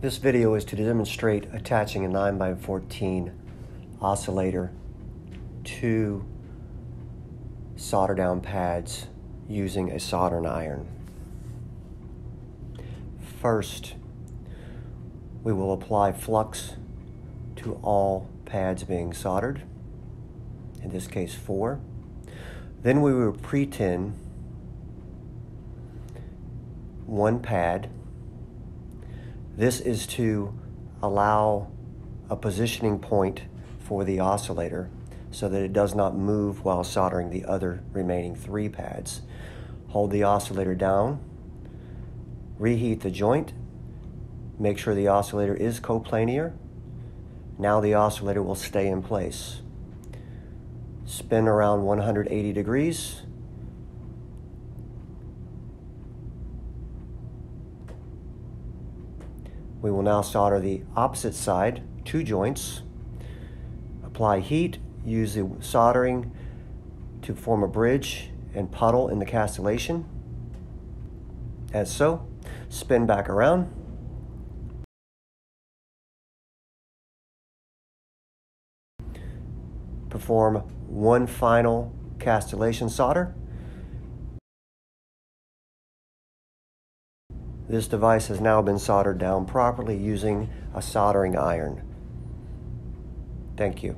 This video is to demonstrate attaching a 9x14 oscillator to solder down pads using a soldering iron. First, we will apply flux to all pads being soldered, in this case four. Then we will pre-tin one pad this is to allow a positioning point for the oscillator so that it does not move while soldering the other remaining three pads. Hold the oscillator down, reheat the joint, make sure the oscillator is coplanar. Now the oscillator will stay in place. Spin around 180 degrees We will now solder the opposite side, two joints. Apply heat, use the soldering to form a bridge and puddle in the castellation, as so. Spin back around. Perform one final castellation solder. This device has now been soldered down properly using a soldering iron. Thank you.